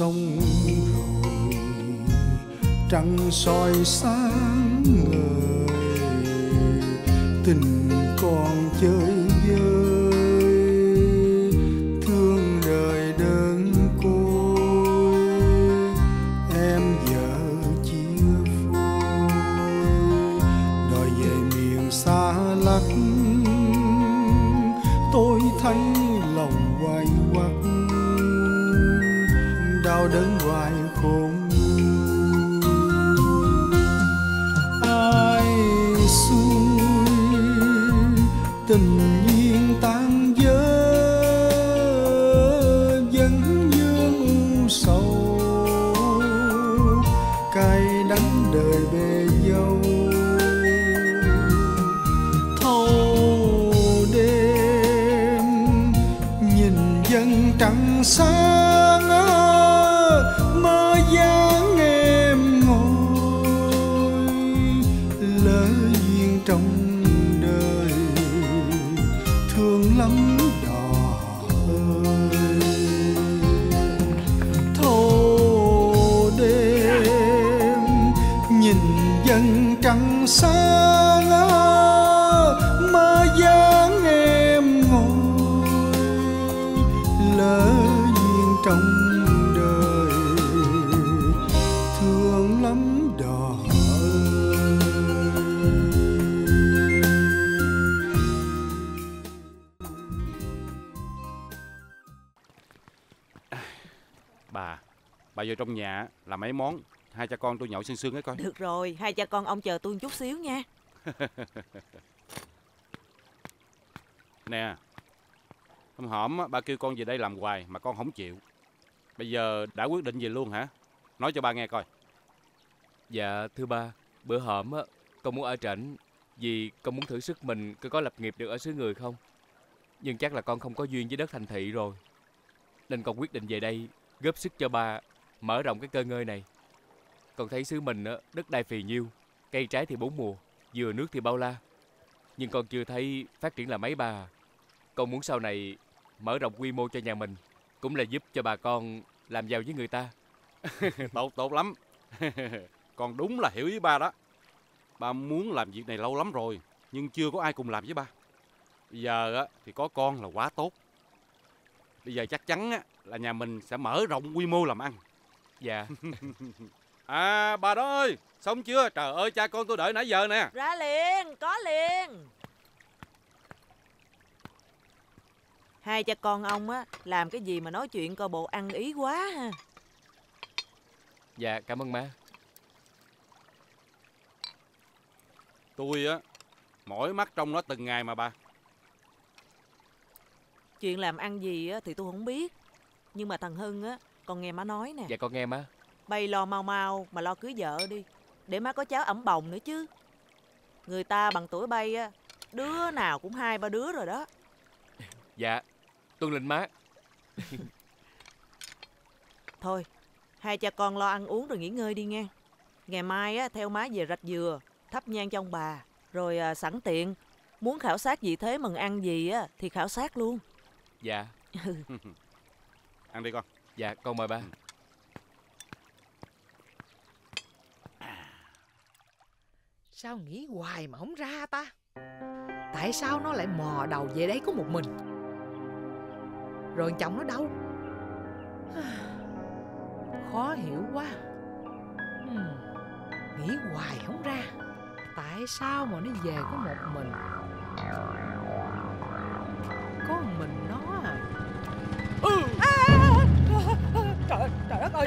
xong sông rồi trăng soi sáng người tình còn chơi trong đời. Thương lắm bà vô trong nhà làm mấy món, hai cha con tôi nhậu sương sương ấy coi. Được rồi, hai cha con ông chờ tôi một chút xíu nha. Nè, hôm hổm á, ba kêu con về đây làm hoài mà con không chịu. Bây giờ đã quyết định về luôn hả? Nói cho ba nghe coi. Dạ thưa ba Bữa hổm á Con muốn ở trển Vì con muốn thử sức mình Coi có lập nghiệp được ở xứ người không Nhưng chắc là con không có duyên với đất thành thị rồi Nên con quyết định về đây Góp sức cho ba Mở rộng cái cơ ngơi này Còn thấy xứ mình á Đất đai phì nhiêu Cây trái thì bốn mùa Dừa nước thì bao la Nhưng con chưa thấy phát triển là mấy bà. Con muốn sau này Mở rộng quy mô cho nhà mình Cũng là giúp cho bà con Làm giàu với người ta tốt, tốt lắm. con đúng là hiểu ý ba đó. Ba muốn làm việc này lâu lắm rồi, nhưng chưa có ai cùng làm với ba. Bây giờ á, thì có con là quá tốt. Bây giờ chắc chắn á, là nhà mình sẽ mở rộng quy mô làm ăn. Dạ À, bà đó ơi, xong chưa? Trời ơi, cha con tôi đợi nãy giờ nè. Ra liền, có liền. Hai cha con ông á, làm cái gì mà nói chuyện coi bộ ăn ý quá ha. Dạ cảm ơn má Tôi á, mỏi mắt trong nó từng ngày mà bà. Chuyện làm ăn gì á, thì tôi không biết. Nhưng mà thằng Hưng á, con nghe má nói nè. Dạ con nghe má Bay lo mau mau mà lo cưới vợ đi. Để má có cháu ẩm bồng nữa chứ. Người ta bằng tuổi bay á, đứa nào cũng hai ba đứa rồi đó. Dạ Tuân lệnh má Thôi, hai cha con lo ăn uống rồi nghỉ ngơi đi nghe. Ngày mai á, theo má về rạch dừa, thắp nhang cho ông bà. Rồi à, sẵn tiện, muốn khảo sát gì thế mừng ăn gì á, thì khảo sát luôn. Dạ Ăn đi con. Dạ con mời ba Sao nghĩ hoài mà không ra ta? Tại sao nó lại mò đầu về đây có một mình? Rồi chồng nó đâu? Khó hiểu quá. Ừm, Nghĩ hoài không ra. Tại sao mà nó về có một mình? Có một mình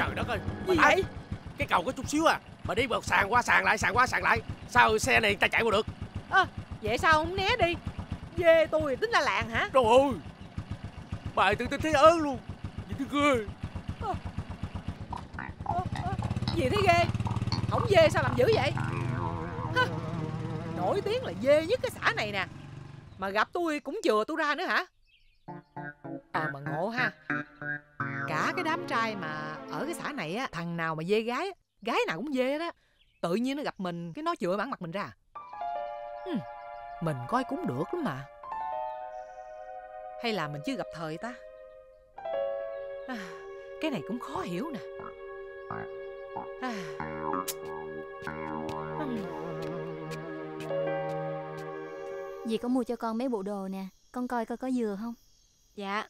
ơi. Trời đất ơi. Gì vậy? Cái cầu có chút xíu à. Mà đi vào sàn qua sàn lại sàn qua sàn lại. Sao xe này ta chạy qua được? Vậy sao không né đi? Dê tôi tính là làng hả? Trời ơi. Bà tự tin thấy ớn luôn. Gì thứ ghê. Ơ, ơ, Gì thế ghê? Không dê sao làm dữ vậy? Hả? Nổi tiếng là dê nhất cái xã này nè. Mà gặp tôi cũng chừa tôi ra nữa hả? Ờ mà ngộ ha. Cả cái đám trai mà ở cái xã này á Thằng nào mà dê gái Gái nào cũng dê đó. Tự nhiên nó gặp mình Cái nó chừa bản mặt mình ra. Hừm, Mình coi cũng được lắm mà. Hay là mình chưa gặp thời ta? À, Cái này cũng khó hiểu nè. À. Dì có mua cho con mấy bộ đồ nè Con coi coi có vừa không? Dạ.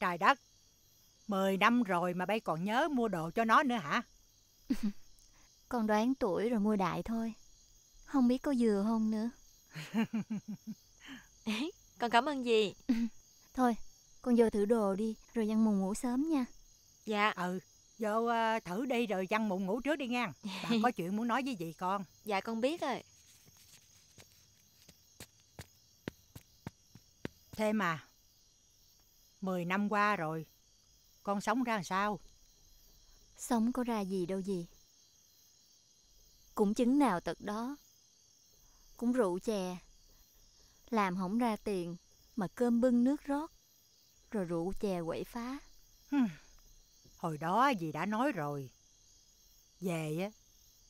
Trời đất 10 năm rồi mà bay còn nhớ mua đồ cho nó nữa hả? Con đoán tuổi rồi mua đại thôi. Không biết có vừa không nữa. Con cảm ơn dì. Thôi con vô thử đồ đi Rồi văn mùng ngủ sớm nha. Dạ. Ừ Vô ờ, thử đi rồi văn mụn ngủ trước đi nha. Bà có chuyện muốn nói với dì con. Dạ con biết rồi. Thế mà 10 năm qua rồi Con sống ra làm sao? Sống có ra gì đâu gì Cũng chứng nào tật đó. Cũng rượu chè. Làm không ra tiền Mà cơm bưng nước rót. Rồi rượu chè quậy phá. Hồi đó dì đã nói rồi. Về á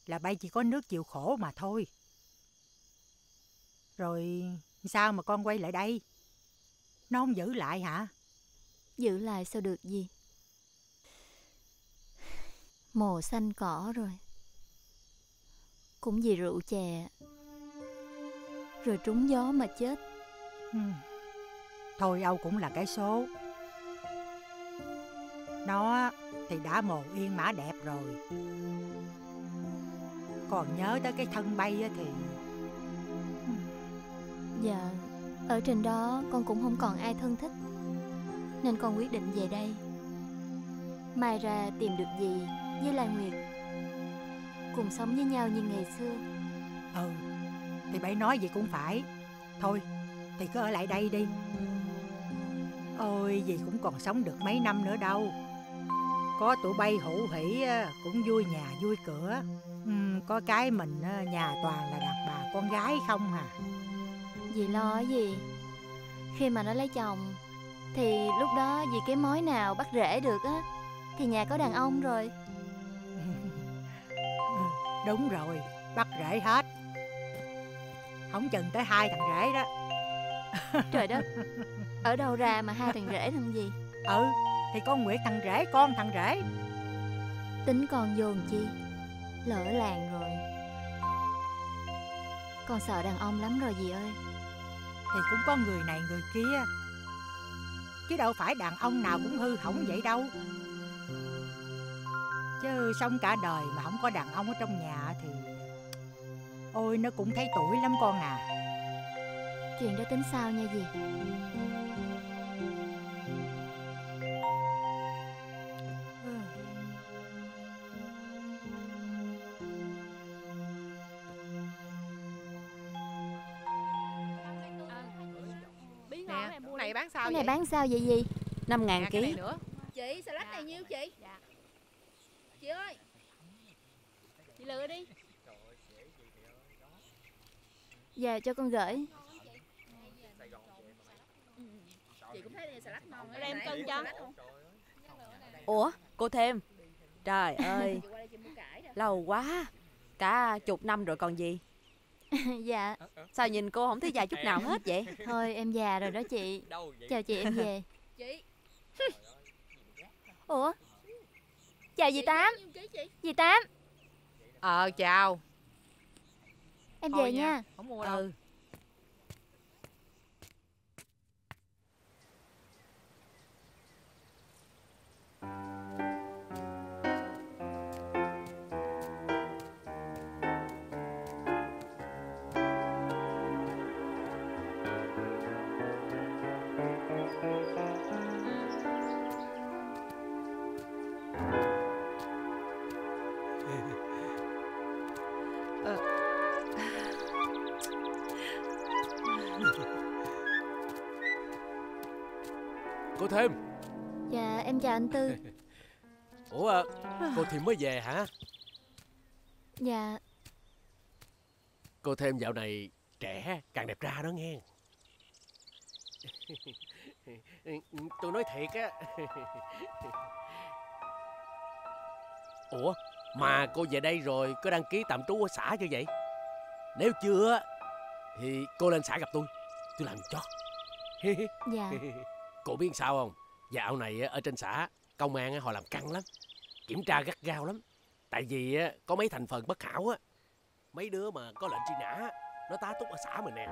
Là bay chỉ có nước chịu khổ mà thôi. Rồi sao mà con quay lại đây? Nó không giữ lại hả? Giữ lại sao được gì Mồ xanh cỏ rồi. Cũng vì rượu chè Rồi trúng gió mà chết. Hmm. Thôi Âu cũng là cái số. Nó thì đã mồ yên mã đẹp rồi. Còn nhớ tới cái thân bay á thì Dạ Ở trên đó con cũng không còn ai thân thích Nên con quyết định về đây. Mai ra tìm được gì với Lai Nguyệt. Cùng sống với nhau như ngày xưa. Ừ Thì bấy nói gì cũng phải. Thôi Thì cứ ở lại đây đi. Ôi Dì cũng còn sống được mấy năm nữa đâu. Có tụi bay hữu hỉ á, Cũng vui nhà vui cửa. Ừm, Có cái mình á, nhà toàn là đàn bà con gái không à? Dì lo gì? Khi mà nó lấy chồng Thì lúc đó vì cái mối nào bắt rễ được á Thì nhà có đàn ông rồi Đúng rồi Bắt rễ hết. Không chừng tới hai thằng rể đó. Trời đất Ở đâu ra mà hai thằng rể làm gì? Ừ Thì con Nguyệt thằng rể con thằng rể. Tính con vô làm chi? Lỡ làng rồi. Con sợ đàn ông lắm rồi dì ơi. Thì cũng có người này người kia. Chứ đâu phải đàn ông nào cũng hư hỏng vậy đâu Chứ sống cả đời mà không có đàn ông ở trong nhà thì Ôi nó cũng thấy tuổi lắm con à. Chuyện đó tính sao nha dì? Nè, cái này bán sao Cái vậy? này bán sao vậy dì? 5 ngàn ký. nữa. Chị, xà lách này nhiêu? Chị ơi Chị lựa đi. Dạ cho con gửi. Chị cũng thấy này xà lách ngon Để em cân cho. Ủa cô thêm. Trời ơi. đây Lâu quá. Cả chục năm rồi còn gì? Dạ. Sao nhìn cô không thấy già chút nào hết vậy? Thôi em già rồi đó chị. Chào chị em về. Chị. Ủa? Chào dì Tám? Dì Tám Ờ chào. Em Thôi về nha. Không mua đâu. Ừ Thêm. Dạ em chào anh Tư. Ủa cô Thêm mới về hả? Dạ. Cô Thêm dạo này trẻ càng đẹp ra đó nghe. Tôi nói thiệt á. Ủa mà cô về đây rồi có đăng ký tạm trú ở xã chưa vậy? Nếu chưa thì cô lên xã gặp tôi. Tôi làm cho. Dạ Cô biết sao không? Dạo này ở trên xã công an họ làm căng lắm kiểm tra gắt gao lắm. Tại vì có mấy thành phần bất hảo á. Mấy đứa mà có lệnh truy nã nó tá túc ở xã mình nè.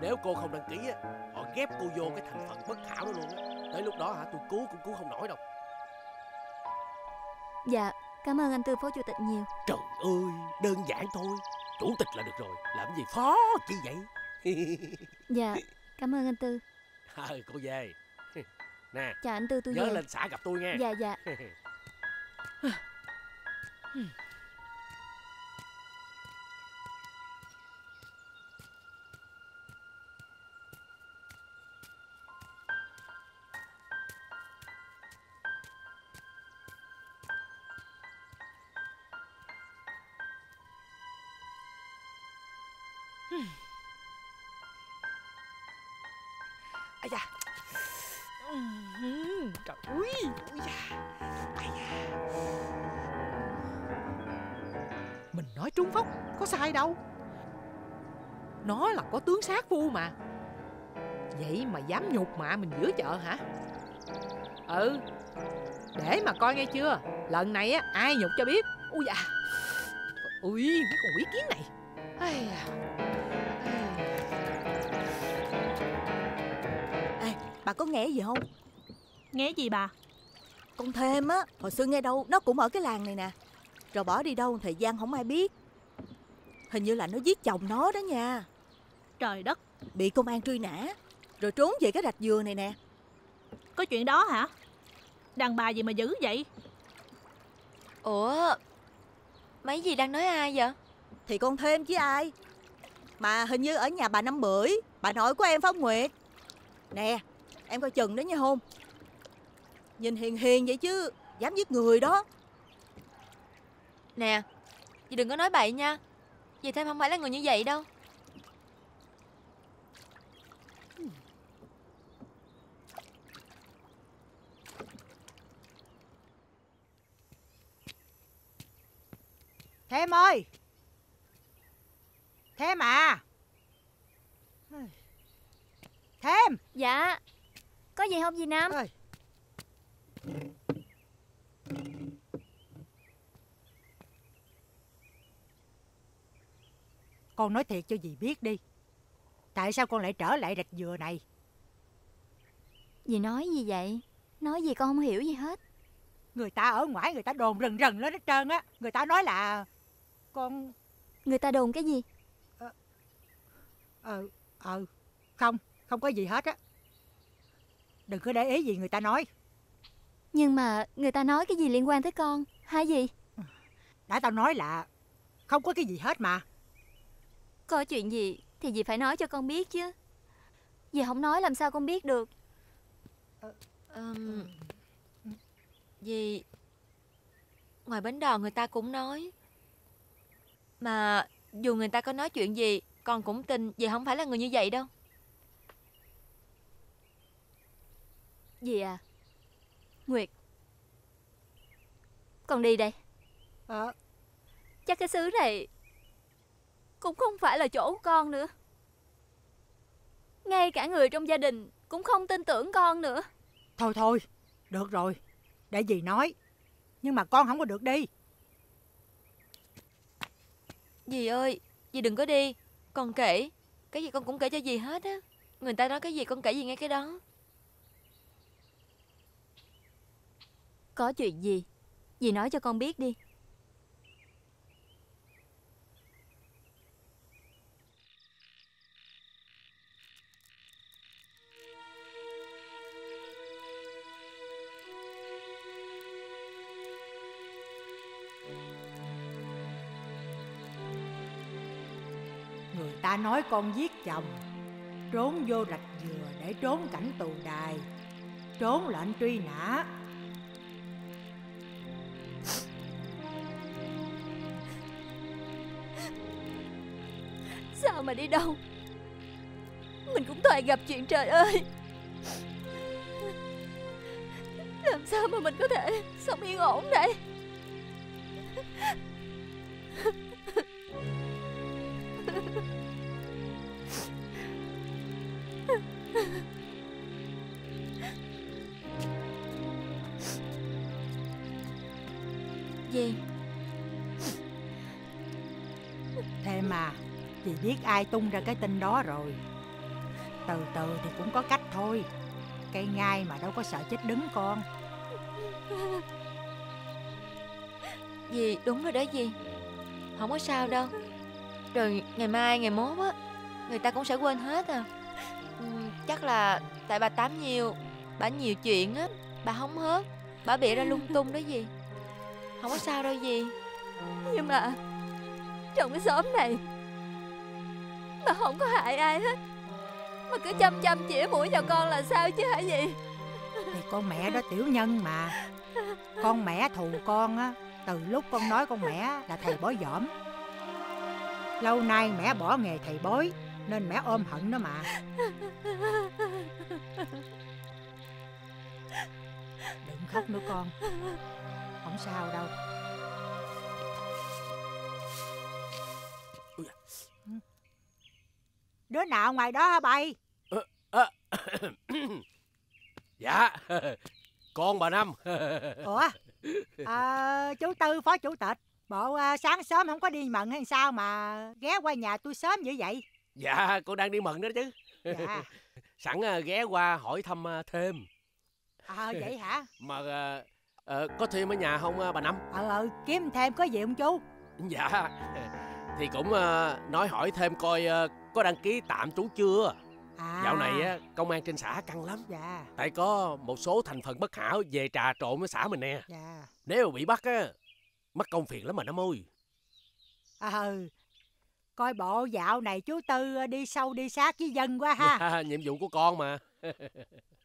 Nếu cô không đăng ký á họ ghép cô vô cái thành phần bất hảo đó luôn á. Tới lúc đó hả tôi cứu cũng cứu không nổi đâu. Dạ Cảm ơn anh Tư Phó Chủ tịch nhiều. Trời ơi đơn giản thôi. Chủ tịch là được rồi làm gì phó chi vậy? Dạ Cảm ơn anh Tư. Ờ cô về nè Chào anh Tư tôi nhớ về. lên xã gặp tôi nghe. Dạ dạ mà Vậy mà dám nhục mạ mình giữa chợ hả Ừ Để mà coi nghe chưa Lần này á ai nhục cho biết Ui da Ui cái con quỷ kiến này Ây da Ê, bà có nghe gì không? Nghe gì bà? Con thêm á, hồi xưa nghe đâu nó cũng ở cái làng này nè. Rồi bỏ đi đâu thời gian không ai biết. Hình như là nó giết chồng nó đó nha. Trời đất, Bị công an truy nã, rồi trốn về cái rạch dừa này nè. có chuyện đó hả? Đàn bà gì mà dữ vậy? Ủa Mấy gì đang nói ai vậy Thì con thêm chứ ai. Mà hình như ở nhà bà Năm Bưởi, bà nội của em phải không Nguyệt? Nè, em coi chừng đó nha hôn. Nhìn hiền hiền vậy chứ, dám giết người đó. Nè Dì đừng có nói bậy nha Dì thêm không phải là người như vậy đâu Thêm ơi. Thêm à. Thêm. Dạ. Có gì không dì Năm ơi. Con nói thiệt cho dì biết đi. Tại sao con lại trở lại rạch dừa này? Dì nói gì vậy? Nói gì con không hiểu gì hết. Người ta ở ngoài người ta đồn rần rần lên hết trơn á. Người ta nói là Con Người ta đồn cái gì? Ờ Ờ Không Không có gì hết á. Đừng có để ý gì người ta nói. Nhưng mà người ta nói cái gì liên quan tới con Hả gì Đã tao nói là Không có cái gì hết mà. Có chuyện gì thì dì phải nói cho con biết chứ. Dì không nói làm sao con biết được. Ừm, Dì Ngoài bến đò người ta cũng nói Mà dù người ta có nói chuyện gì Con cũng tin dì không phải là người như vậy đâu. Dì à Nguyệt. Con đi đây. Ờ Chắc cái xứ này Cũng không phải là chỗ con nữa. Ngay cả người trong gia đình Cũng không tin tưởng con nữa. Thôi thôi Được rồi. Để dì nói. Nhưng mà con không có được đi Dì ơi, Dì đừng có đi. Con kể, Cái gì con cũng kể cho dì hết á. Người ta nói cái gì con kể gì nghe cái đó. Có chuyện gì? Dì nói cho con biết đi. Ta nói con giết chồng. Trốn vô rạch dừa để trốn cảnh tù đài. Trốn lệnh truy nã. Sao mà đi đâu? Mình cũng toàn gặp chuyện trời ơi. Làm sao mà mình có thể sống yên ổn đây? Ai tung ra cái tin đó rồi. Từ từ thì cũng có cách thôi. Cây ngai mà đâu có sợ chết đứng, con. Dì đúng rồi đó dì. Không có sao đâu. Rồi ngày mai, ngày mốt á, Người ta cũng sẽ quên hết à. Ừ, chắc là tại bà tám nhiều, Bà nhiều chuyện á. Bà hóng hớt, Bà bịa ra lung tung đó dì. Không có sao đâu dì. Nhưng mà Trong cái xóm này bà không có hại ai hết. Mà cứ chăm chăm chĩa mũi vào con là sao chứ hả gì? Thì con mẹ đó tiểu nhân mà. Con mẹ thù con á, Từ lúc con nói con mẹ là thầy bói dỏm Lâu nay mẹ bỏ nghề thầy bói, Nên mẹ ôm hận nó mà. Đừng khóc nữa con. Không sao đâu. Đứa nào ngoài đó hả bay Dạ Con bà Năm. Ủa? À, Chú Tư phó chủ tịch Bộ à, sáng sớm không có đi mận hay sao mà ghé qua nhà tôi sớm dữ vậy? Dạ con đang đi mận đó chứ. Dạ. Sẵn à, ghé qua hỏi thăm à, thêm. Ờ vậy hả? Mà à, à, có thêm ở nhà không à, bà Năm? Ờ ờ kiếm thêm có gì không chú? Dạ Thì cũng à, nói hỏi thêm coi à, có đăng ký tạm trú chưa? À, Dạo này á, công an trên xã căng lắm. Dạ. Tại có một số thành phần bất hảo về trà trộn với xã mình nè. Dạ. Nếu mà bị bắt á Mất công phiền lắm mà Năm ơi. Ờ Coi bộ dạo này chú Tư đi sâu đi sát với dân quá ha. Dạ, Nhiệm vụ của con mà.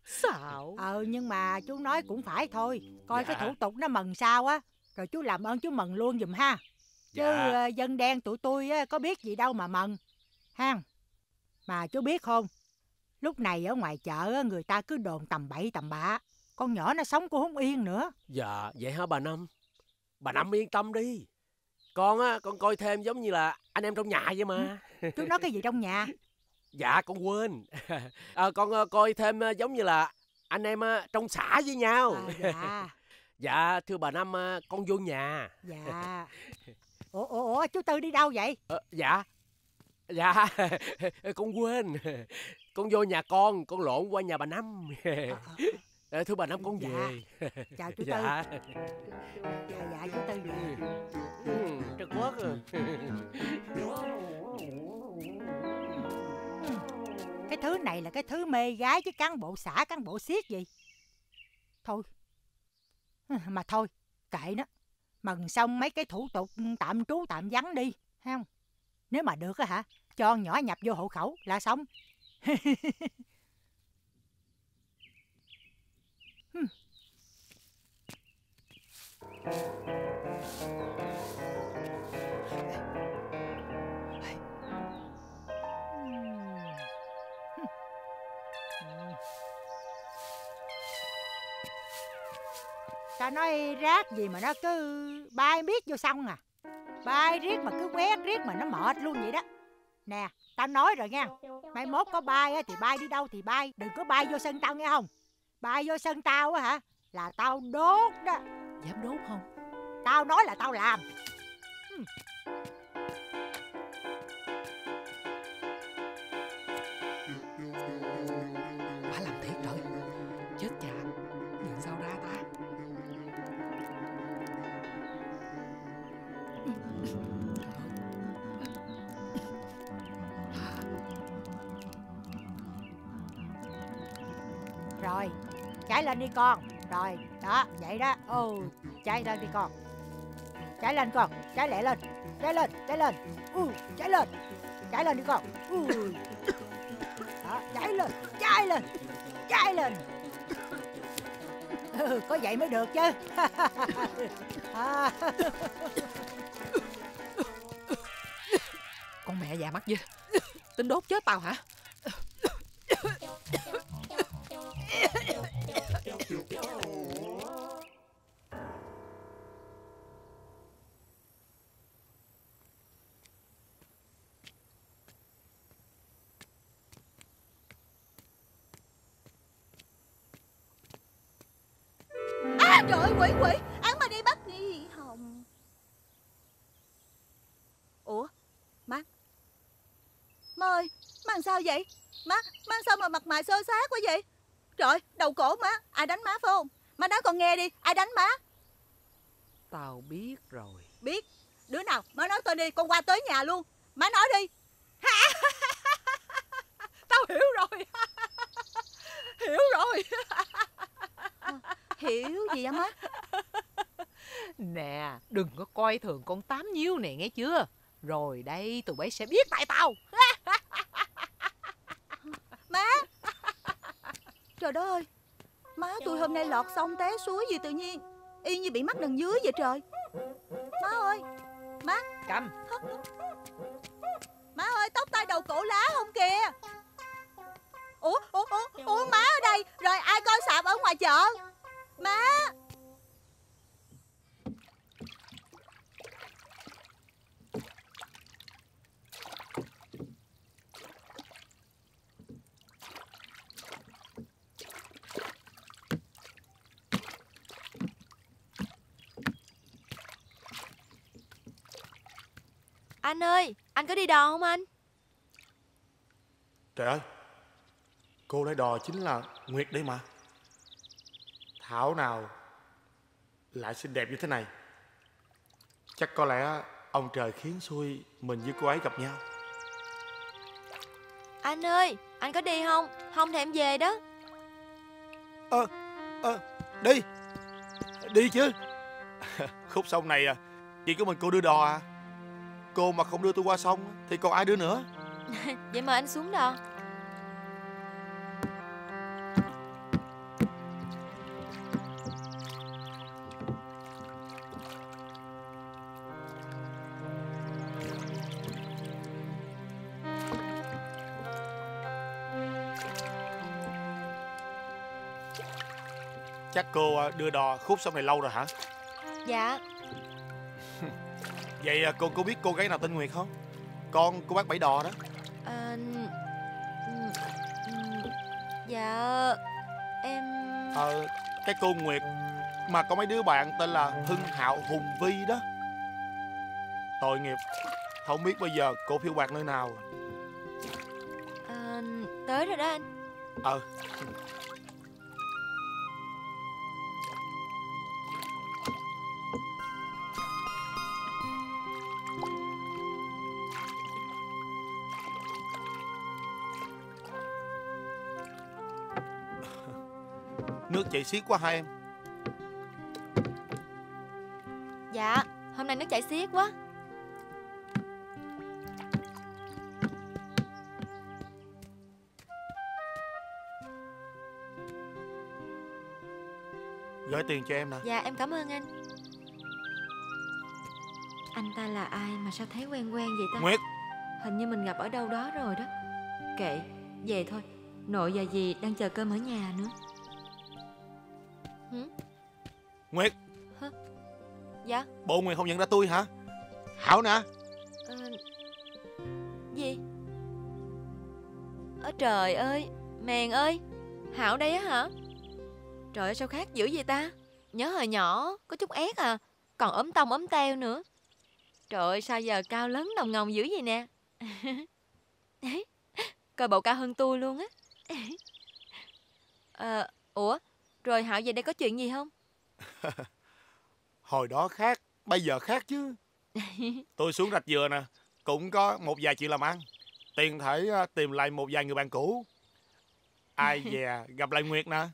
Xạo. Ờ nhưng mà chú nói cũng phải thôi. Coi Dạ. cái thủ tục nó mần sao á Rồi chú làm ơn chú mần luôn giùm ha. Chứ Dạ. ờ, dân đen tụi tôi á, có biết gì đâu mà mần Ha Mà chú biết không? Lúc này ở ngoài chợ người ta cứ đồn tầm bậy tầm bạ. Con nhỏ nó sống cũng không yên nữa. Dạ vậy hả bà Năm? Bà Năm yên tâm đi. Con á con coi thêm giống như là anh em trong nhà vậy mà. Chú nói cái gì trong nhà? Dạ con quên. À, Con ờ, coi thêm ờ, giống như là anh em ờ, trong xã với nhau. À, Dạ. Dạ thưa bà Năm con vô nhà. Dạ. Ủa, ủa, ủa chú Tư đi đâu vậy? Ờ, Dạ Dạ. Con quên. Con vô nhà con Con lộn qua nhà bà Năm. Ờ, Thưa bà Năm con Dạ. về. Chào chú Tư. Dạ Dạ dạ chú Tư dạ. Ừ, Trật quất rồi Cái thứ này là cái thứ mê gái chứ cán bộ xã cán bộ siết gì? Thôi. Mà thôi kệ nó. Mần xong mấy cái thủ tục tạm trú tạm vắng đi thấy không nếu mà được á hả, Cho con nhỏ nhập vô hộ khẩu là xong Hmm. Ta nói rác gì mà nó cứ bay miết vô sông à Bay riết mà cứ quét riết mà nó mệt luôn vậy đó. Nè, tao nói rồi nha Mai mốt có bay á thì bay đi đâu thì bay Đừng có bay vô sân tao nghe không? Bay vô sân tao á hả? Là tao đốt đó. Dám đốt không? Tao nói là tao làm chạy lên đi con. Rồi, đó, vậy đó. Ừ, Ồ, chạy lên đi con. Chạy lên con, chạy lẹ lên. Chạy lên, chạy lên. Ừ, Chạy lên, chạy lên đi con. Ừ. Đó, chạy lên, chạy lên Chạy lên. Ừ, Có vậy mới được chứ. À, Con mẹ già mắt dơ Tính đốt chết tao hả? trời ơi quỷ quỷ. Án mà đi bắt nghi hồng. Ủa Má Má ơi Má sao vậy? Má Má sao mà mặt mày xơ xác quá vậy? Trời đầu cổ má Ai đánh má phải không? Má nói con nghe đi. Ai đánh má Tao biết rồi. Biết. Đứa nào? Má nói tên đi Con qua tới nhà luôn. Má nói đi. Hiểu gì vậy má? Nè đừng có coi thường con tám nhiêu này nghe chưa? Rồi đây tụi bay sẽ biết tại tao. Má! Trời đất ơi! Má tôi hôm nay lọt sông té suối gì tự nhiên Y như bị mắc đằng dưới vậy trời. Má ơi! Má! Cầm. Má ơi tóc tai đầu cổ lá không kìa. Ủa, ủa, ủa, ủa má ở đây. Rồi ai coi sạp ở ngoài chợ Má! Anh ơi, Anh có đi đò không anh? Trời ơi, Cô lấy đò chính là Nguyệt đây mà. Thảo nào Lại xinh đẹp như thế này? Chắc có lẽ Ông trời khiến xui Mình với cô ấy gặp nhau. Anh ơi Anh có đi không? Không thì em về đó. Ờ Ờ Đi. Đi chứ. Khúc sông này à Chỉ có mình cô đưa đò à. Cô mà không đưa tôi qua sông Thì còn ai đưa nữa? Vậy mời anh xuống đò cô à, đưa đò khúc sông này lâu rồi hả? Dạ. Vậy à, cô có biết cô gái nào tên Nguyệt không? Con cô bác bảy đò đó. Ờ, ừm, Dạ Em Ờ Cái cô Nguyệt Mà có mấy đứa bạn tên là Hưng Hạo Hùng Vi đó. Tội nghiệp Không biết bây giờ cô phiêu bạc nơi nào ờ, Tới rồi đó anh. Ờ Nước chảy xiết quá hai em? Dạ Hôm nay nước chảy xiết quá. Gửi tiền cho em nè. Dạ em cảm ơn anh. Anh ta là ai mà sao thấy quen quen vậy ta? Nguyệt. Hình như mình gặp ở đâu đó rồi đó. Kệ Về thôi. Nội và dì đang chờ cơm ở nhà nữa Hử? Nguyệt. Dạ? Bộ Nguyệt không nhận ra tôi hả? Hảo nè. Ờ, Gì? Ơ trời ơi Mèn ơi Hảo đây á hả? Trời ơi sao khác dữ vậy ta? Nhớ hồi nhỏ Có chút ép à Còn ốm tông ốm teo nữa. Trời ơi sao giờ cao lớn đồng ngồng dữ vậy nè? Coi bộ cao hơn tôi luôn á. Ờ Ủa Rồi Hảo về đây có chuyện gì không? Hồi đó khác Bây giờ khác chứ. Tôi xuống rạch dừa nè Cũng có một vài chuyện làm ăn. Tiền thể à, tìm lại một vài người bạn cũ. Ai về gặp lại Nguyệt nè.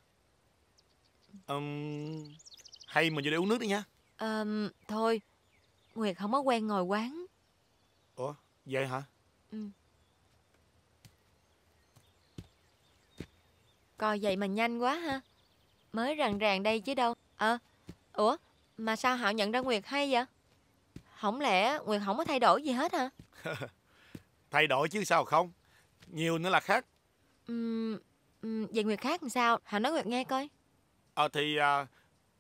Ừm, Hay mình vô đây uống nước đi nha. Ờm, Thôi Nguyệt không có quen ngồi quán. Ủa vậy hả? Ừ. Coi vậy mà nhanh quá ha Mới ràng ràng đây chứ đâu. Ờ Ủa Mà sao Hạo nhận ra Nguyệt hay vậy? Không lẽ Nguyệt không có thay đổi gì hết hả? Thay đổi chứ sao không? Nhiều nữa là khác. Ừm, ừm, Vậy Nguyệt khác làm sao? Hạo nói Nguyệt nghe coi. Ờ thì à,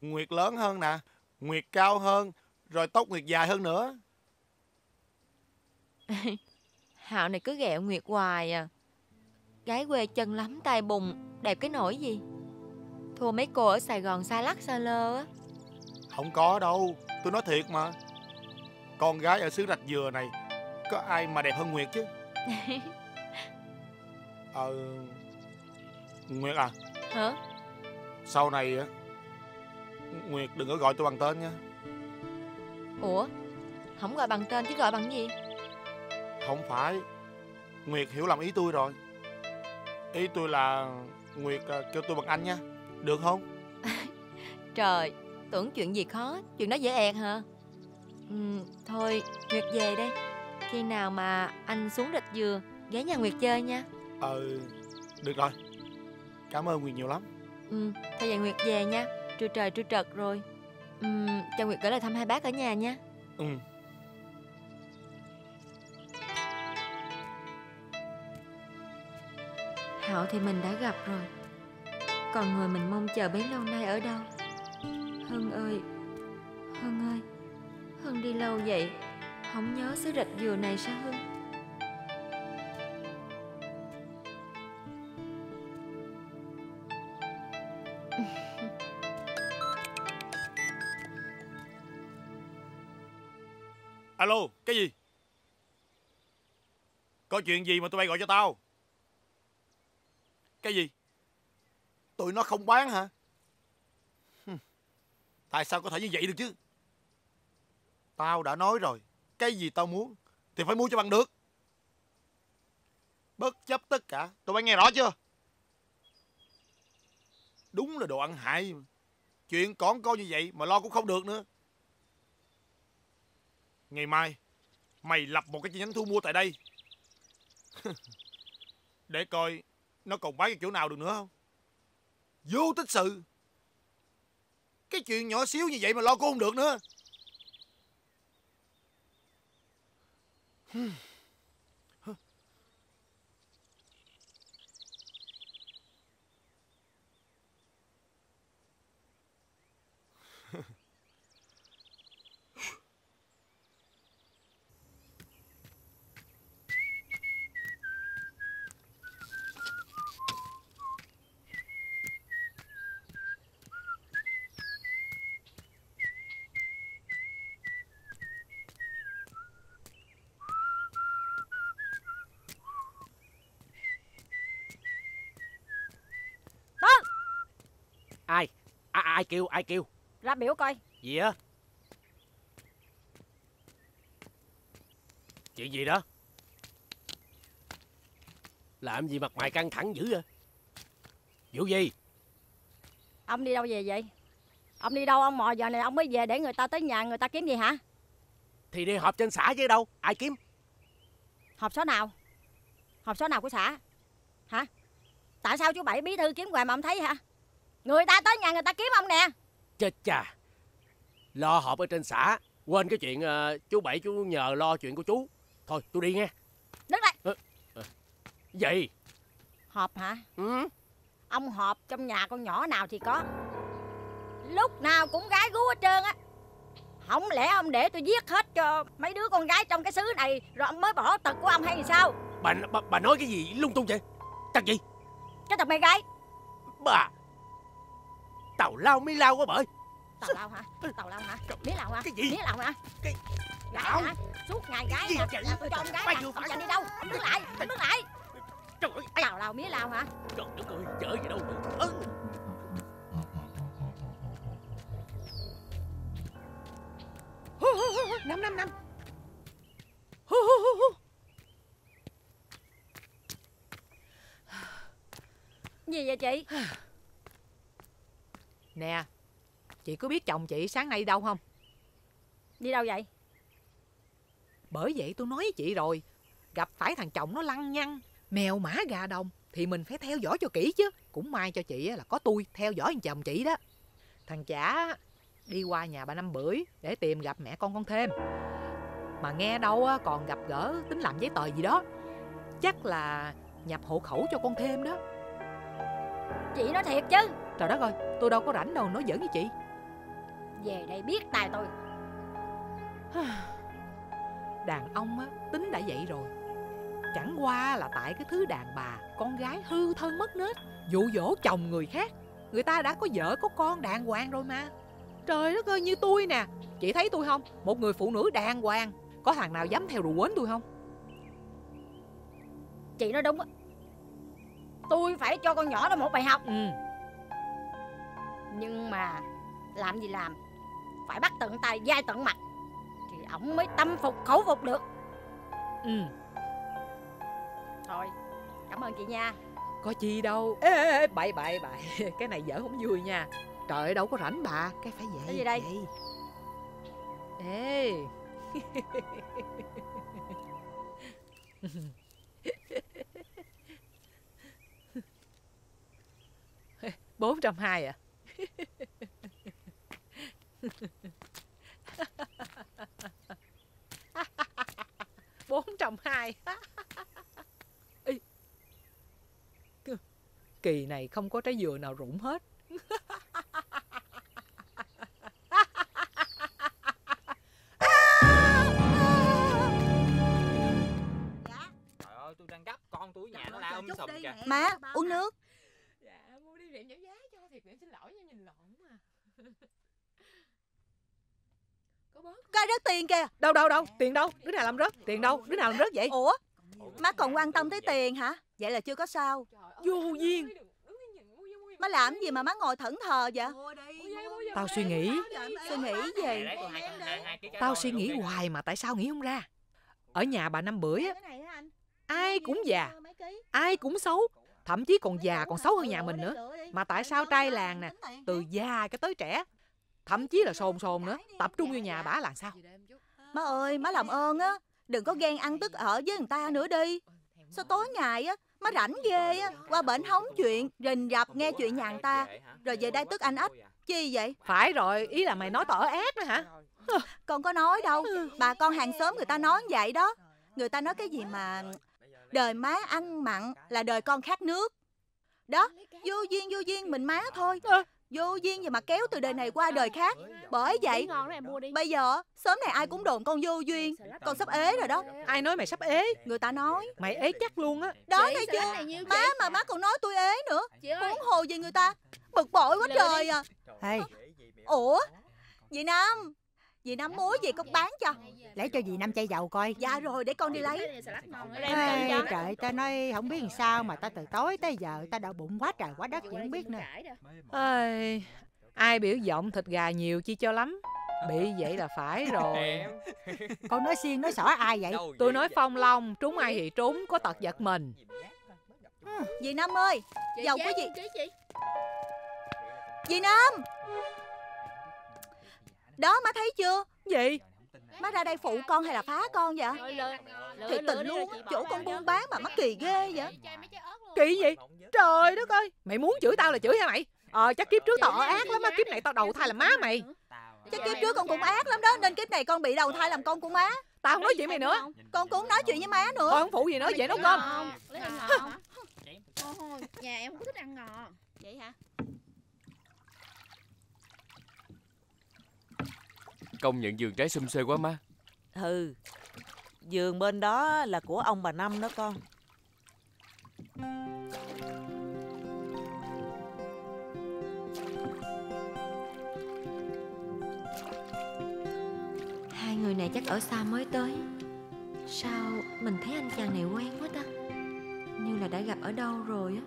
Nguyệt lớn hơn nè Nguyệt cao hơn Rồi tóc Nguyệt dài hơn nữa. Hạo này cứ ghẹo Nguyệt hoài à. Gái quê chân lắm tay bùng Đẹp cái nỗi gì Thua mấy cô ở Sài Gòn xa lắc xa lơ á. Không có đâu Tôi nói thiệt mà. Con gái ở xứ rạch dừa này Có ai mà đẹp hơn Nguyệt chứ? Ờ Nguyệt à? Hả? Sau này á Nguyệt đừng có gọi tôi bằng tên nha. Ủa? Không gọi bằng tên chứ gọi bằng gì? Không phải. Nguyệt hiểu lầm ý tôi rồi. Ý tôi là Nguyệt à, kêu tôi bằng anh nha Được không Trời, tưởng chuyện gì khó, chuyện đó dễ ẹt hả? Ừ, thôi, Nguyệt về đây. Khi nào mà anh xuống rạch dừa, ghé nhà Nguyệt chơi nha. Ờ Được rồi Cảm ơn Nguyệt nhiều lắm Ừ, thôi vậy Nguyệt về nha. Trưa trời trưa trật rồi. Ừ, cho Nguyệt gửi lời thăm hai bác ở nhà nha. Ừ Hảo thì mình đã gặp rồi. Còn người mình mong chờ bấy lâu nay ở đâu? Hân ơi, Hân ơi, Hân đi lâu vậy, không nhớ xứ rạch dừa này sao Hân? Alo cái gì Có chuyện gì mà tụi bay gọi cho tao Cái gì Tụi nó không bán hả? Tại sao có thể như vậy được chứ? Tao đã nói rồi, Cái gì tao muốn Thì phải mua cho bằng được. Bất chấp tất cả, Tụi bay nghe rõ chưa? Đúng là đồ ăn hại. Chuyện còn coi như vậy mà lo cũng không được nữa. Ngày mai, Mày lập một cái chi nhánh thu mua tại đây. Để coi Nó còn bán cái chỗ nào được nữa không? Vô tích sự Cái chuyện nhỏ xíu như vậy mà lo cô không được nữa Hmm Ai à, Ai kêu ai kêu? Ra biểu coi. Gì á Chuyện gì đó? Làm gì mặt mày căng thẳng dữ vậy? Vụ gì? Ông đi đâu về vậy? Ông đi đâu? Ông mò giờ này ông mới về để người ta tới nhà người ta kiếm gì hả? Thì đi họp trên xã chứ đâu Ai kiếm? Họp số nào? Họp số nào của xã? Hả? Tại sao chú Bảy bí thư kiếm hoài mà ông thấy hả Người ta tới nhà người ta kiếm ông nè. Chết cha. Lo họp ở trên xã Quên cái chuyện ờ, chú Bảy chú nhờ lo chuyện của chú. Thôi tôi đi nghe. Đứng lại. Gì Họp hả? Ừ? Ông họp trong nhà con nhỏ nào thì có. Lúc nào cũng gái gú hết trơn á. Không lẽ ông để tôi giết hết cho mấy đứa con gái trong cái xứ này Rồi ông mới bỏ tật của ông hay sao? Bà, bà, bà nói cái gì lung tung vậy? Tật gì? Cái tật mê gái. Bà Tào lao mới lao quá bởi. Tào lao hả? Tào lao hả? Mía lao hả? Cái gì? Mía lao hả? Cái- Gái Lão. hả? Suốt ngày gái Gì nè vậy? Là tôi cho gái Mày nè vừa Ông đi đâu? Ông đứng lại Ông đứng lại. Trời ơi. Tào lao mía lao hả? Trời đất ơi Chở gì đâu ừ. Năm năm năm. Gì vậy chị Nè Chị có biết chồng chị sáng nay đi đâu không? Đi đâu vậy? Bởi vậy tôi nói với chị rồi Gặp phải thằng chồng nó lăng nhăng Mèo mã gà đồng Thì mình phải theo dõi cho kỹ chứ. Cũng may cho chị á là có tôi theo dõi thằng chồng chị đó. Thằng chả đi qua nhà bà Năm Bưởi Để tìm gặp mẹ con con thêm. Mà nghe đâu á, còn gặp gỡ tính làm giấy tờ gì đó. Chắc là nhập hộ khẩu cho con thêm đó. Chị nói thiệt chứ Trời đất ơi tôi đâu có rảnh đâu nói giỡn với chị. Về đây biết tài tôi. Đàn ông á, tính đã vậy rồi. Chẳng qua là tại cái thứ đàn bà Con gái hư thân mất nết Dụ dỗ chồng người khác. Người ta đã có vợ có con đàng hoàng rồi mà. Trời đất ơi như tôi nè. Chị thấy tôi không? Một người phụ nữ đàng hoàng. Có thằng nào dám theo đùa quến tôi không? Chị nói đúng á. Tôi phải cho con nhỏ đó một bài học. Ừ Nhưng mà Làm gì làm Phải bắt tận tay dai tận mặt Thì ổng mới tâm phục khẩu phục được. Ừ. Thôi Cảm ơn chị nha. Có chi đâu. Ê ê ê bậy bậy bậy. Cái này dở không vui nha. Trời ơi đâu có rảnh bà. Cái phải vậy Cái gì đây? vậy. Ê. Bốn trăm hai à bốn trăm hai. Kỳ này không có trái dừa nào rụng hết. Trời ơi, tôi đang gấp con túi nhà nó la sùm kìa. Má, uống nước. dạ mua đi điểm giảm giá cho thiệt điểm xin lỗi nha nhìn lộn mà có bớt Cái rớt tiền kìa. đâu đâu đâu. Tiền đâu? Đứa nào làm rớt? Tiền đâu? Đứa nào làm rớt vậy? Ủa? Má còn quan tâm tới tiền hả? Vậy là chưa có sao. vô duyên. Má làm gì mà má ngồi thẫn thờ vậy? tao suy nghĩ. Suy nghĩ gì? Tao suy nghĩ hoài mà tại sao nghĩ không ra? Ở nhà bà năm bưởi á ai cũng già. ai cũng xấu. Thậm chí còn già còn xấu hơn nhà mình nữa mà tại sao trai làng nè từ già cái tới trẻ thậm chí là sồn sồn nữa tập trung vô nhà bả làm sao Má ơi, má làm ơn á. Đừng có ghen ăn tức ở với người ta nữa đi. Sao tối ngày á, má rảnh ghê á. Qua bển hóng chuyện, rình rập nghe chuyện nhà người ta. Rồi về đây tức anh ách. Chi vậy? phải rồi ý là mày nói ở ác đó hả Con có nói đâu. Bà con hàng xóm người ta nói vậy đó. Người ta nói cái gì mà... Đời má ăn mặn là đời con khát nước. Đó, vô duyên vô duyên mình má thôi. Vô duyên gì mà kéo từ đời này qua đời khác. Bởi vậy, bây giờ sớm này ai cũng đồn con vô duyên. Con sắp ế rồi đó. ai nói mày sắp ế Người ta nói. mày ế chắc luôn á Đó thấy chưa? Má mà má còn nói tôi ế nữa. Huống hồ gì người ta. Bực bội quá trời à. Ủa? Dì Năm. Dì Năm muối gì con bán cho. Lấy cho dì năm chai dầu coi. Dạ rồi để con đi lấy. Ê, cho trời ta nói không biết làm sao mà ta từ tối tới giờ ta đau bụng quá trời quá đất gì không biết nữa. Ai, ai biểu giọng thịt gà nhiều chi cho lắm. Bị vậy là phải rồi. Con nói xiên nói xỏ ai vậy? Tôi nói phong long trúng ai thì trúng có tật giật mình. Dì Năm ơi. Dầu của gì? Dì Năm. Đó má thấy chưa? gì? Má ra đây phụ con hay là phá con vậy? Thiệt tình luôn chỗ con buôn bán mà má kỳ ghê vậy? kỳ gì? Trời đất ơi mày muốn chửi tao là chửi hả mày? Ờ chắc kiếp trước tao ác lắm á kiếp này tao đầu thai làm má mày. Chắc kiếp trước con cũng ác lắm đó Nên kiếp này con bị đầu thai làm con của má. Tao không nói chuyện mày nữa? Con cũng không nói chuyện với má nữa. con không phụ gì nữa về nấu cơm. Nhà em cũng thích ăn ngò. Vậy hả? Công nhận vườn trái xum xuê quá má. Ừ Giường bên đó là của ông bà Năm đó con. Hai người này chắc ở xa mới tới. Sao mình thấy anh chàng này quen quá ta? Như là đã gặp ở đâu rồi á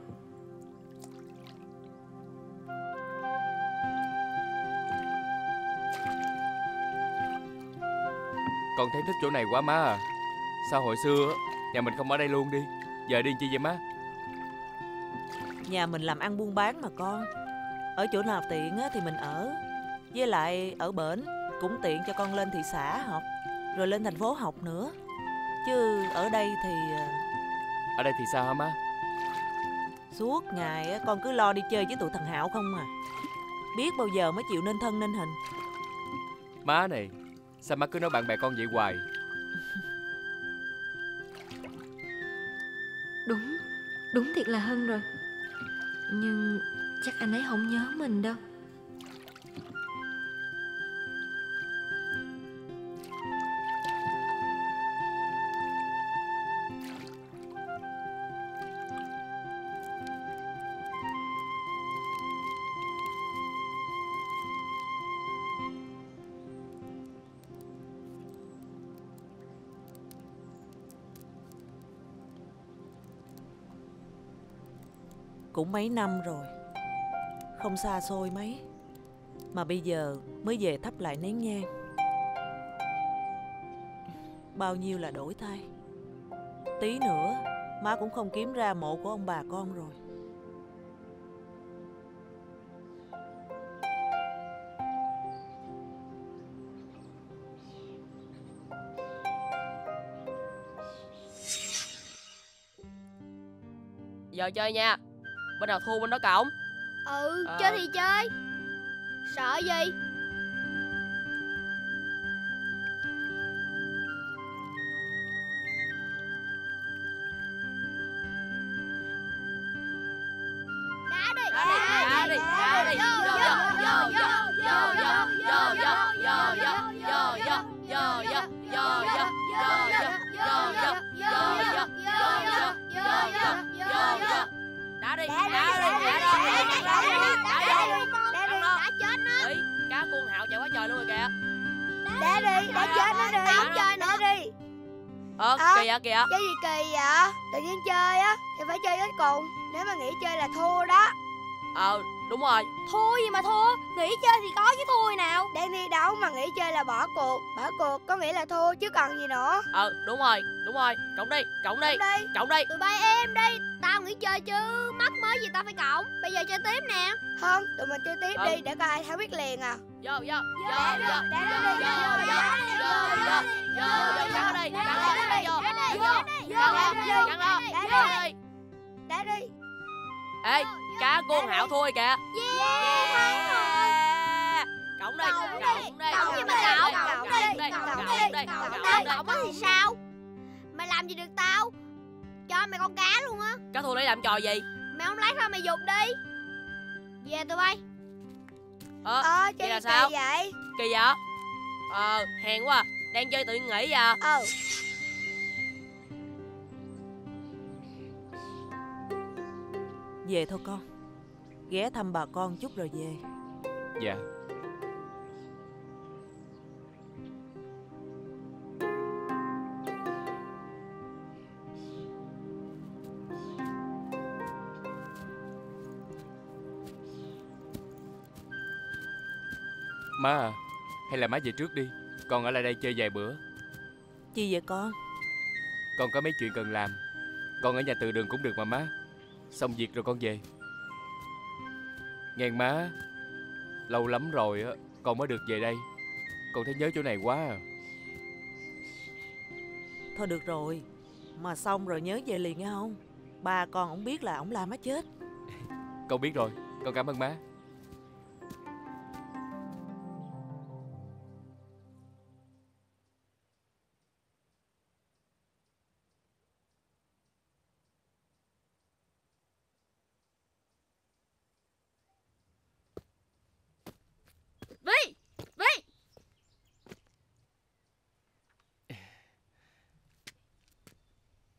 Con thấy thích chỗ này quá má à. Sao hồi xưa nhà mình không ở đây luôn đi. Giờ đi chi vậy má? Nhà mình làm ăn buôn bán mà con. Ở chỗ nào tiện á, thì mình ở. Với lại ở bển Cũng tiện cho con lên thị xã học Rồi lên thành phố học nữa. Chứ ở đây thì ờ, Ở đây thì sao hả má? Suốt ngày con cứ lo đi chơi với tụi thằng Hạo không à. Biết bao giờ mới chịu nên thân nên hình. Má này Sao má cứ nói bạn bè con vậy hoài? Đúng Đúng thiệt là Hân rồi. Nhưng chắc anh ấy không nhớ mình đâu. Cũng mấy năm rồi. Không xa xôi mấy. Mà bây giờ mới về thắp lại nén nhang. Bao nhiêu là đổi thay. Tí nữa, Má cũng không kiếm ra mộ của ông bà con rồi. Giờ chơi nha. Bên nào thua bên đó cộng Ừ, Ờ. chơi thì chơi Sợ gì Đá đi Đá đi, đá đi, đá đi. Vô, vô, vô, Đá đi, đá đi, đá đi, đá đi, đá đi, đá đi. Đá lo. Ý, cá cuồng hạo chạy quá trời luôn rồi kìa. Đá đi, đá chết nó đi Không chơi nữa đi Ờ, kìa kìa. Chơi gì kỳ vậy Tự nhiên chơi á Thì phải chơi đến cùng Nếu mà nghĩ chơi là thua đó Ờ đúng rồi Thua gì mà thua Nghỉ chơi thì có chứ thua nào Đang thi đấu mà nghỉ chơi là bỏ cuộc Bỏ cuộc có nghĩa là thua chứ cần gì nữa Ờ đúng rồi đúng rồi Cộng đi cộng đi Cộng đi, cộng đi. Tụi bay em đi Tao nghỉ chơi chứ Mắc mới gì tao phải cộng Bây giờ chơi tiếp nè Không tụi mình chơi tiếp ừ. đi Để coi ai thắng biết liền à Vô vô Vô vô Vô vô Vô vô Vô vô Vô vô Cắn đi Cắn đi Vô vô Cắn đi Cắn đi Cắn đi Cắn đi Ê cá hạo thua rồi kìa. Yeah. Cộng đi, cộng đi, Cộng gì mà cộng cộng Cộng đi, đi cộng đi, đi cộng đi. đi Cộng thì sao Mày làm gì được tao Cho mày con cá luôn á Cá thua lấy làm trò gì? Mày không lấy thôi mày dục đi Về tụi bay Ờ, Ờ vậy chơi là sao? kỳ vậy Kỳ vậy? Ờ, hèn quá, à. đang chơi tự nghỉ à. Ừ Về thôi con. Ghé thăm bà con chút rồi về. Dạ. Má à Hay là má về trước đi. Con ở lại đây chơi vài bữa. Chi vậy con? Con có mấy chuyện cần làm. Con ở nhà từ đường cũng được mà má Xong việc rồi con về. Nghe má Lâu lắm rồi á Con mới được về đây. Con thấy nhớ chỗ này quá à. Thôi được rồi Mà xong rồi nhớ về liền nghe không? Ba con không biết là ổng làm á chết. Con biết rồi Con cảm ơn má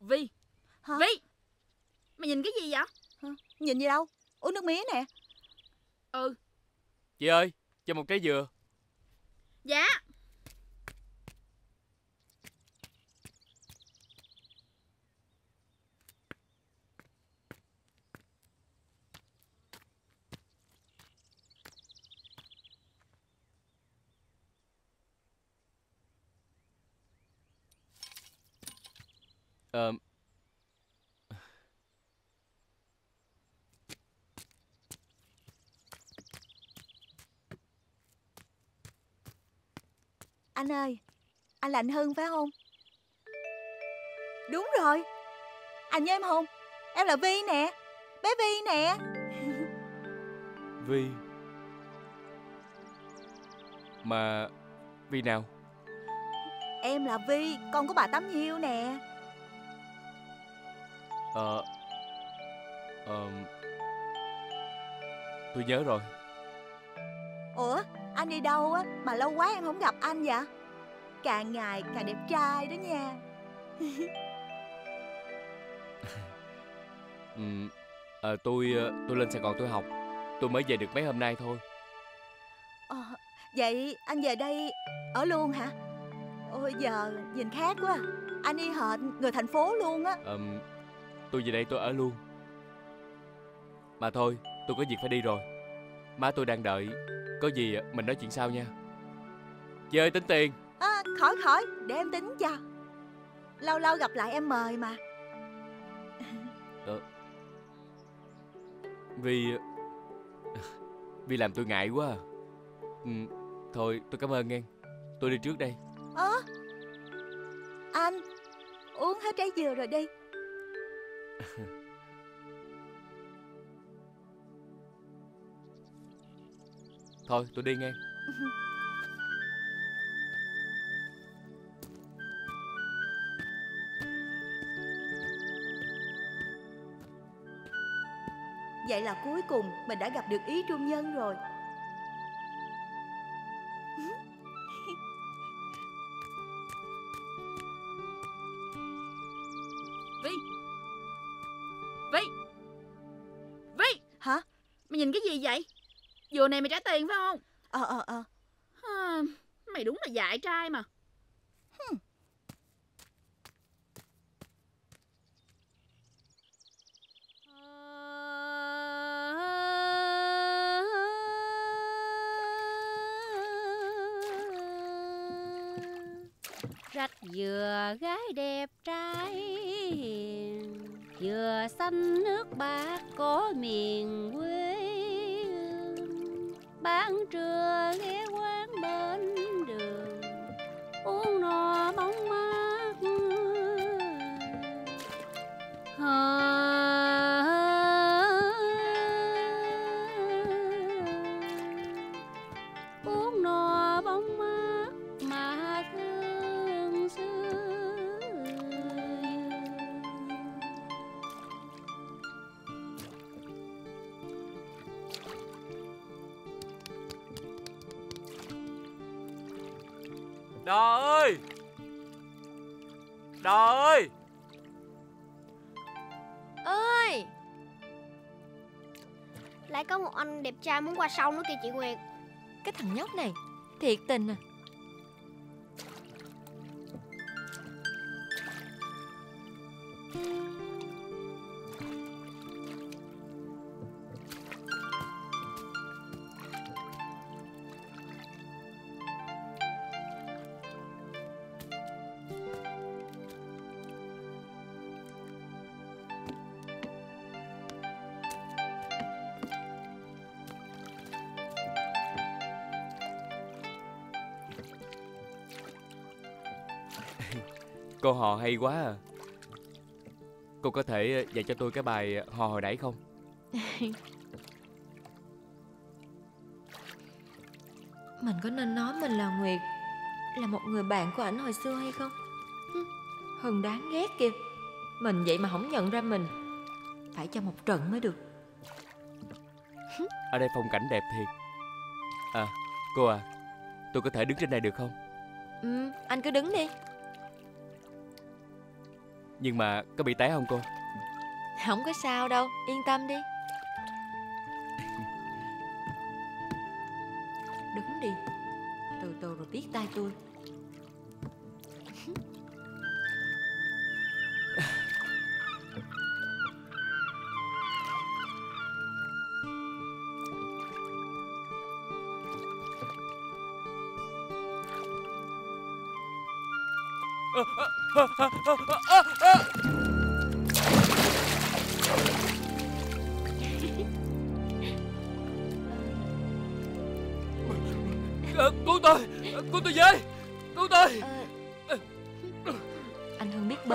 Vi. Vi. Mày nhìn cái gì vậy? Nhìn gì đâu? Uống nước mía nè. Ừ. Chị ơi Cho một trái dừa. Dạ Ờ Anh ơi Anh là anh Hưng phải không? Đúng rồi. Anh nhớ em không Em là Vi nè. Bé Vi nè. Vi. Mà Vi nào? Em là Vi Con của bà Tám Nhiêu nè Ờ Ờ Tôi nhớ rồi. Ủa anh đi đâu á? Mà lâu quá em không gặp anh vậy? Càng ngày càng đẹp trai đó nha. Ừm, ờ, tôi ờ, tôi lên Sài Gòn tôi học. Tôi mới về được mấy hôm nay thôi. Ờ, Vậy anh về đây Ở luôn hả? Ôi giờ nhìn khác quá. À. Anh y hệt người thành phố luôn á. Ờm, Tôi về đây tôi ở luôn. Mà thôi tôi có việc phải đi rồi. Má tôi đang đợi. Có gì mình nói chuyện sau nha. Chị ơi tính tiền. À, Khỏi khỏi. Để em tính cho. Lâu lâu gặp lại em mời mà. Ờ. Vì Vì làm tôi ngại quá à. ừ, Thôi tôi cảm ơn nghe Tôi đi trước đây. Ơ à, Anh Uống hết trái dừa rồi đi Thôi, tôi đi nghe. Vậy là cuối cùng mình đã gặp được ý trung nhân rồi. Mày nhìn cái gì vậy? Dừa này mày trả tiền phải không? Ờ ờ ờ. À, Mày đúng là dại trai mà. Hmm. rạch dừa gái đẹp trai dừa xanh nước bạc có miền quê bán có một anh đẹp trai muốn qua sông nữa kìa chị Nguyệt Cái thằng nhóc này, Thiệt tình à. Cô hò hay quá à. Cô có thể dạy cho tôi cái bài hò hồi nãy không? Mình có nên nói mình là Nguyệt Là một người bạn của ảnh hồi xưa hay không? Hừng đáng ghét kìa. Mình vậy mà không nhận ra mình Phải cho một trận mới được. Ở đây phong cảnh đẹp thiệt. À cô à Tôi có thể đứng trên này được không? Ừ, Anh cứ đứng đi Nhưng mà có bị té không cô? Không có sao đâu Yên tâm đi. Đứng đi Từ từ rồi biết tay tôi. Ờ,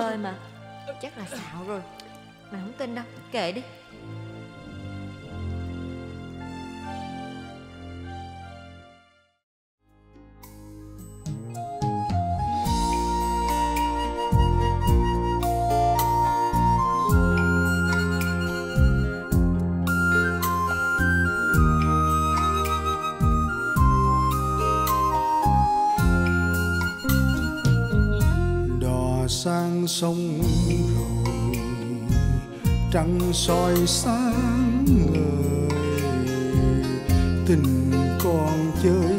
bơi mà. Chắc là xạo rồi. Mày không tin đâu. Kệ đi. Trăng soi sáng người tình còn chơi